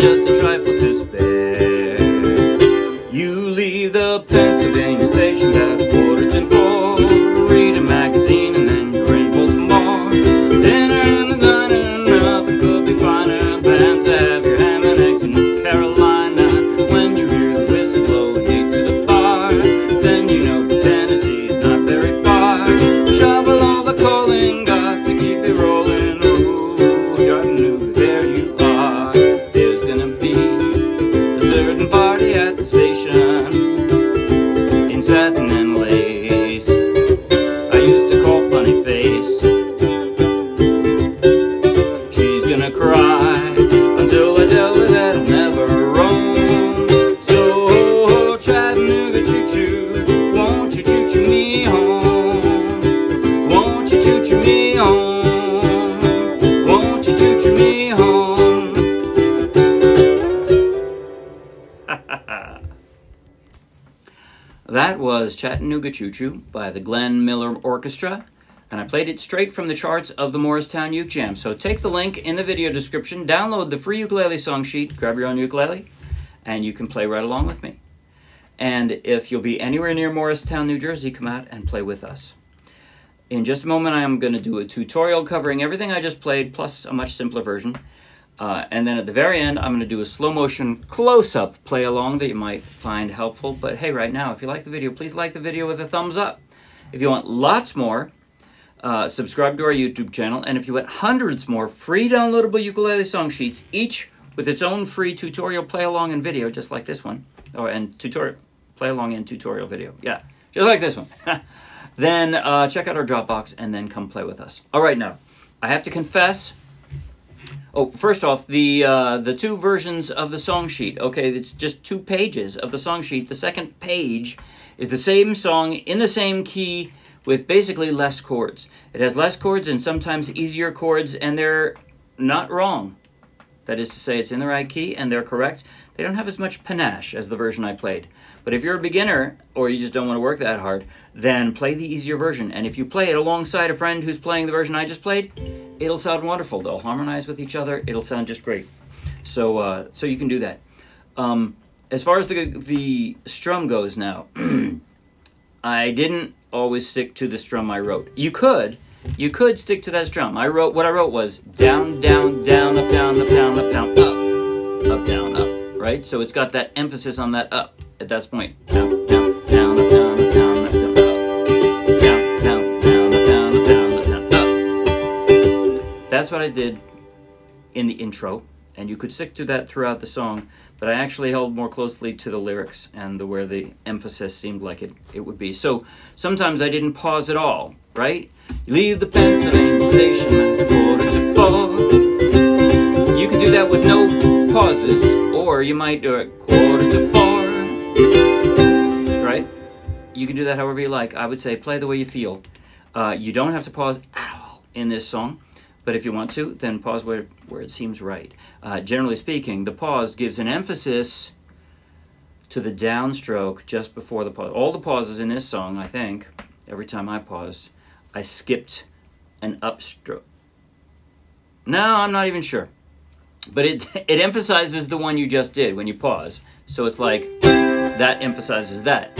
just a trifle too spare. That was Chattanooga Choo Choo by the Glenn Miller Orchestra, and I played it straight from the charts of the Morristown Uke Jam. So take the link in the video description, download the free ukulele song sheet, grab your own ukulele, and you can play right along with me. And if you'll be anywhere near Morristown, New Jersey, come out and play with us. In just a moment, I am going to do a tutorial covering everything I just played, plus a much simpler version. Uh, and then at the very end, I'm going to do a slow motion close up play along that you might find helpful. But hey, right now, if you like the video, please like the video with a thumbs up. If you want lots more, uh, subscribe to our YouTube channel. And if you want hundreds more free downloadable ukulele song sheets, each with its own free tutorial play along and video, just like this one, or and tutorial play along and tutorial video, yeah, just like this one. then uh, check out our Dropbox and then come play with us. All right, now I have to confess. Oh, first off, the uh, the two versions of the song sheet. Okay, it's just two pages of the song sheet. The second page is the same song in the same key with basically less chords. It has less chords and sometimes easier chords, and they're not wrong. That is to say, it's in the right key and they're correct. They don't have as much panache as the version I played. But if you're a beginner or you just don't want to work that hard, then play the easier version. And if you play it alongside a friend who's playing the version I just played, it'll sound wonderful. They'll harmonize with each other. It'll sound just great. So, uh, so you can do that. Um, as far as the the strum goes now, I didn't always stick to the strum I wrote. You could, you could stick to that strum. I wrote what I wrote was down, down, down, up, down, up, down, up, down, up, up, down, up. Right. So it's got that emphasis on that up at that point. Down, down, down, down, down, down. Down, down, down, down, down, down, up. That's what I did in the intro, and you could stick to that throughout the song, but I actually held more closely to the lyrics and the where the emphasis seemed like it, it would be. So sometimes I didn't pause at all, right? You leave the Pennsylvania station at quarter to four. You could do that with no pauses, or you might do it quarter to four, right? You can do that however you like. I would say play the way you feel. Uh, you don't have to pause at all in this song. But if you want to, then pause where, where it seems right. Uh, generally speaking, the pause gives an emphasis to the downstroke just before the pause. All the pauses in this song, I think, every time I paused, I skipped an upstroke. No, I'm not even sure. But it, it emphasizes the one you just did when you pause. So it's like, that emphasizes that.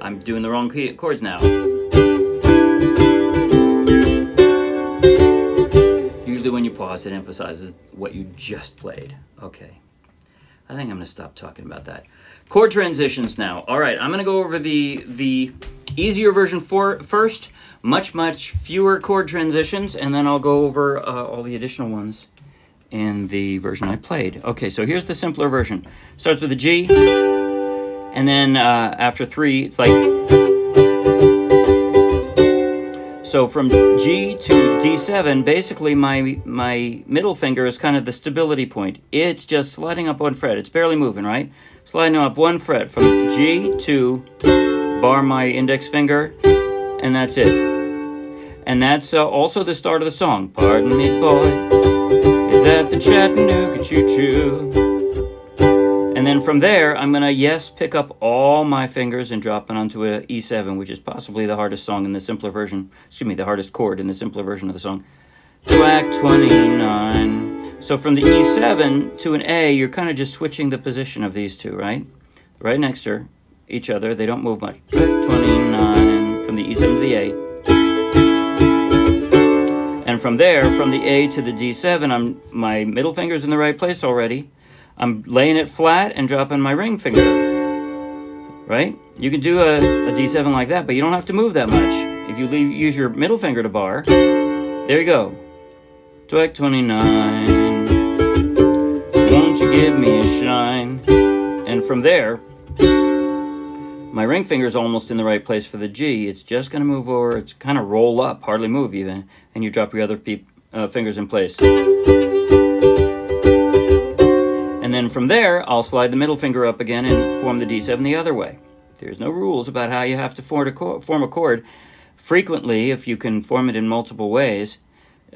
I'm doing the wrong key chords now. Usually when you pause, it emphasizes what you just played. Okay. I think I'm going to stop talking about that. Chord transitions now. All right, I'm going to go over the the easier version for first. Much, much fewer chord transitions, and then I'll go over uh, all the additional ones in the version I played. Okay, so here's the simpler version. Starts with a G, and then uh, after three, it's like... So from G to D7, basically my, my middle finger is kind of the stability point. It's just sliding up one fret. It's barely moving, right? Sliding up one fret from G to bar my index finger, and that's it. And that's uh, also the start of the song. Pardon me, boy, that the Chattanooga choo-choo? And then from there, I'm going to, yes, pick up all my fingers and drop it onto a E7, which is possibly the hardest song in the simpler version. Excuse me, the hardest chord in the simpler version of the song. track 29. So from the E7 to an A, you're kind of just switching the position of these two, right? Right next to each other. They don't move much. Track 29 from the E7 to the A. And from there, from the A to the D7, I'm my middle finger's in the right place already. I'm laying it flat and dropping my ring finger. Right? You can do a a D7 like that, but you don't have to move that much. If you leave, use your middle finger to bar, there you go. Track 29. Won't you give me a shine? And from there, my ring finger is almost in the right place for the G. It's just going to move over. It's kind of roll up, hardly move even. And you drop your other uh, fingers in place. And then from there, I'll slide the middle finger up again and form the D7 the other way. There's no rules about how you have to form a, form a chord. Frequently, if you can form it in multiple ways,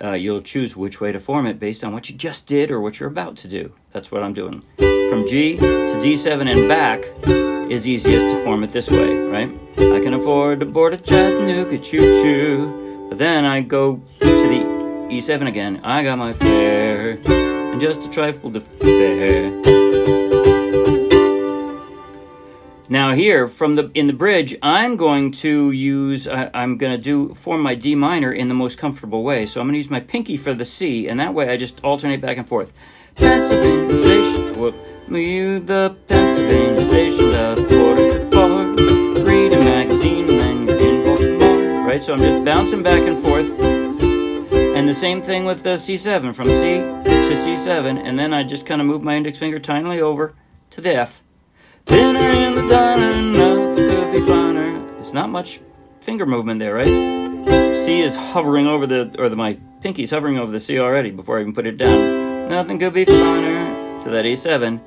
uh, you'll choose which way to form it based on what you just did or what you're about to do. That's what I'm doing. From G to D7 and back, is easiest to form it this way, right? I can afford to board a Chattanooga choo-choo, but then I go to the E7 again. I got my fare, and just a trifle to fare. Now here, from the in the bridge, I'm going to use, I, I'm going to do form my D minor in the most comfortable way. So I'm going to use my pinky for the C, and that way I just alternate back and forth. Pennsylvania Station, whoop, you the Pennsylvania Station, about a quarter to four. Read a magazine and then you're in Baltimore. Right, so I'm just bouncing back and forth. And the same thing with the C7, from C to C7, and then I just kind of move my index finger tinily over to the F. Dinner in the diner, nothing could be finer. It's not much finger movement there, right? C is hovering over the, or the, my pinky's hovering over the C already before I even put it down. Nothing could be finer to that A7.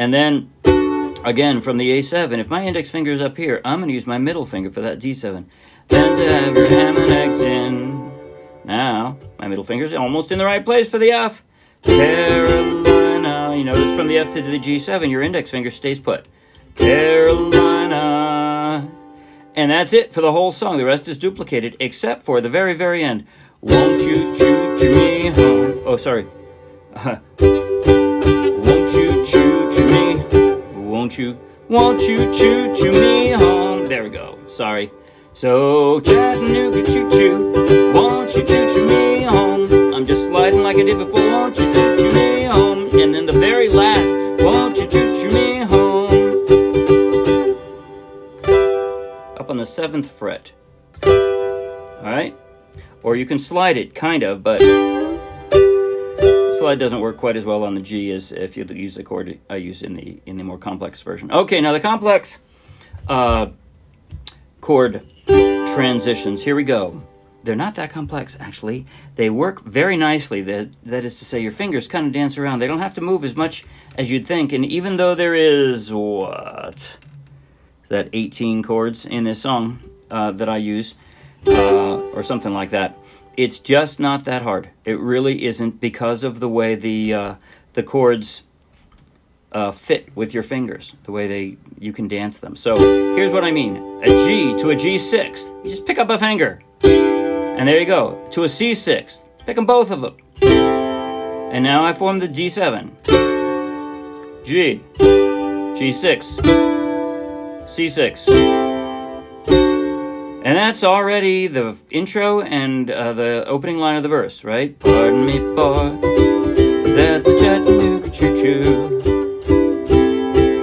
And then, again, from the A7, if my index finger is up here, I'm going to use my middle finger for that D7. Then to have your. Now, my middle finger's almost in the right place for the F. Carolina. You notice from the F to the G7, your index finger stays put. Carolina. And that's it for the whole song. The rest is duplicated, except for the very, very end. Won't you choo choo me home? Oh, sorry. won't you, won't you choo choo me home? There we go. Sorry. So Chattanooga choo choo, won't you choo choo me home? I'm just sliding like I did before. Won't you choo choo me home? And then the very last, won't you choo choo me home? Up on the seventh fret. All right. Or you can slide it, kind of, but slide doesn't work quite as well on the G as if you use the chord I use in the in the more complex version. Okay, now the complex uh, chord transitions. Here we go. They're not that complex, actually. They work very nicely. That that is to say, your fingers kind of dance around. They don't have to move as much as you'd think. And even though there is what that 18 chords in this song uh, that I use, uh, or something like that it's just not that hard. It really isn't because of the way the uh, the chords uh, fit with your fingers, the way they you can dance them. So here's what I mean: a G to a G6, you just pick up a finger, and there you go. To a C6, pick them both of them, and now I form the D7, G, G6, C6. And that's already the intro and uh, the opening line of the verse, right? Pardon me, boy, is that the Chattanooga choo-choo?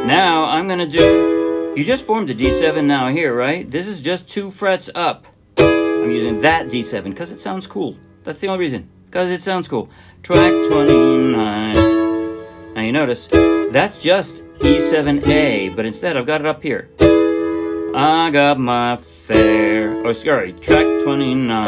Now I'm gonna do, you just formed a D7 now here, right? This is just two frets up. I'm using that D7 because it sounds cool. That's the only reason, because it sounds cool. Track 29. Now you notice, that's just E7A, but instead I've got it up here. I got my fare. Oh, sorry, track 29.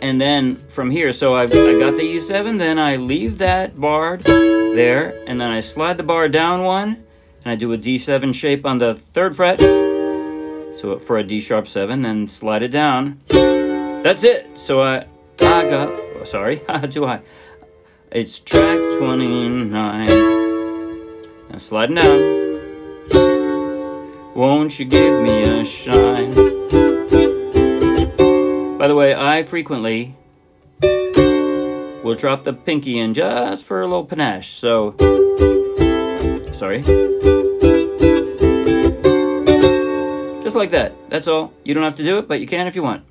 And then from here, so I've, I got the E7, then I leave that bar there, and then I slide the bar down one, and I do a D7 shape on the third fret. So for a D sharp 7, then slide it down. That's it. So I, I got, oh, sorry, too high. It's track 29. Now sliding down. Won't you give me a shine? By the way, I frequently we'll drop the pinky in just for a little panache. So, sorry. Just like that. That's all. You don't have to do it, but you can if you want.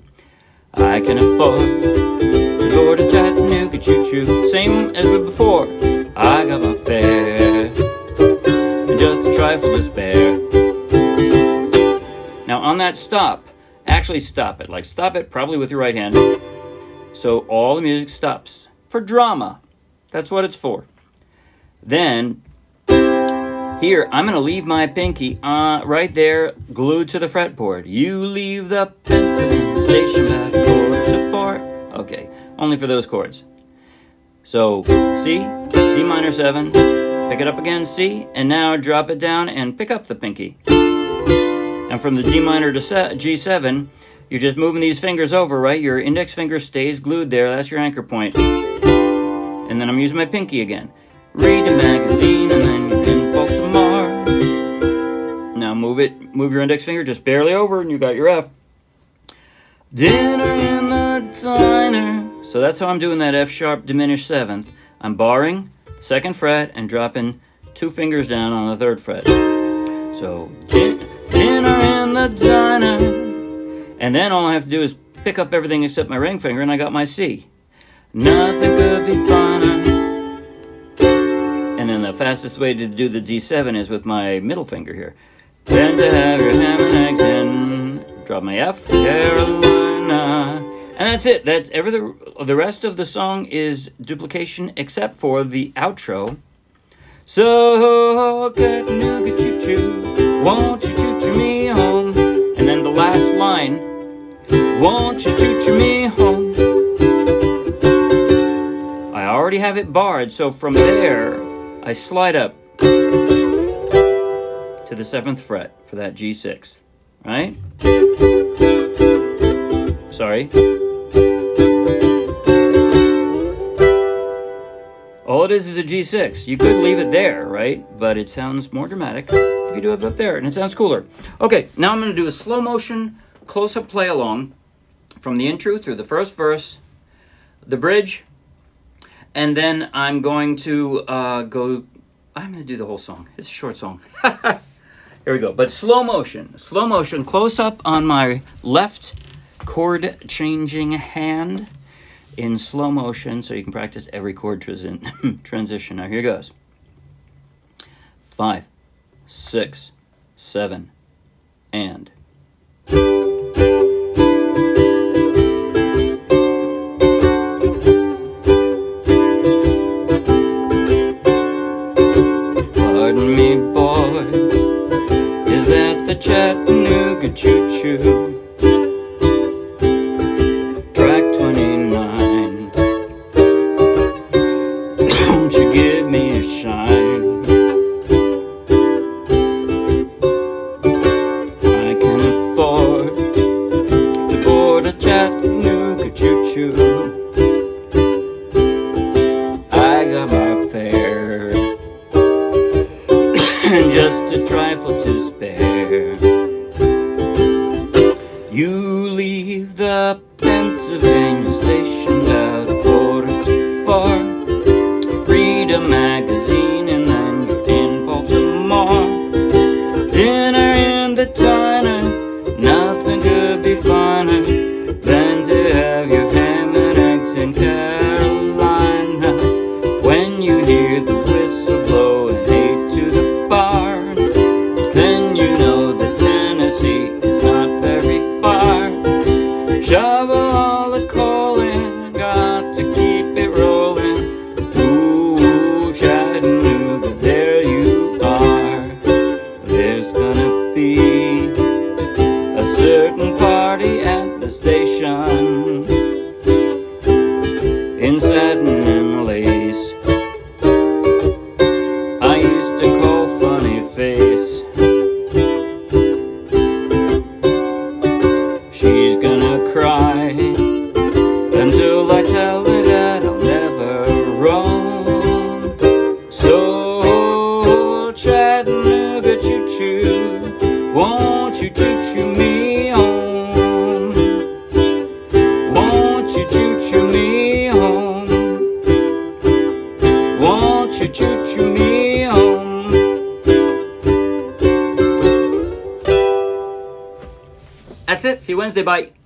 I can afford to go to Chattanooga choo-choo. Same as before. I got my fare and just a trifle to spare. Now on that stop, actually stop it. Like stop it probably with your right hand. So all the music stops. For drama. That's what it's for. Then here, I'm going to leave my pinky uh, right there glued to the fretboard. You leave the pencil station. Okay, only for those chords. So, C, D minor 7, pick it up again, C, and now drop it down and pick up the pinky. And from the D minor to G7, you're just moving these fingers over, right? Your index finger stays glued there. That's your anchor point. And then I'm using my pinky again. Read magazine and then. Now move it, move your index finger just barely over and you got your F. Dinner in the diner. So that's how I'm doing that F sharp diminished seventh. I'm barring second fret and dropping two fingers down on the third fret. So din dinner the diner. And then all I have to do is pick up everything except my ring finger and I got my C. Nothing could be finer. And then the fastest way to do the D7 is with my middle finger here. Then to have your ham and eggs in. Drop my F, Carolina. And that's it. That's every the, the rest of the song is duplication except for the outro. So Chattanooga won't you me home? And then the last line, won't you choo choo me home? I already have it barred, so from there I slide up to the seventh fret for that G6, right? Sorry. All it is is a G6. You could leave it there, right? But it sounds more dramatic you do it up there, and it sounds cooler. Okay, now I'm going to do a slow motion close-up play along from the intro through the first verse, the bridge, and then I'm going to uh, go... I'm going to do the whole song. It's a short song. Here we go. But slow motion. Slow motion. Close up on my left chord changing hand in slow motion so you can practice every chord transition. Now here goes. Five, six, seven, and. That's it. See you Wednesday. Bye.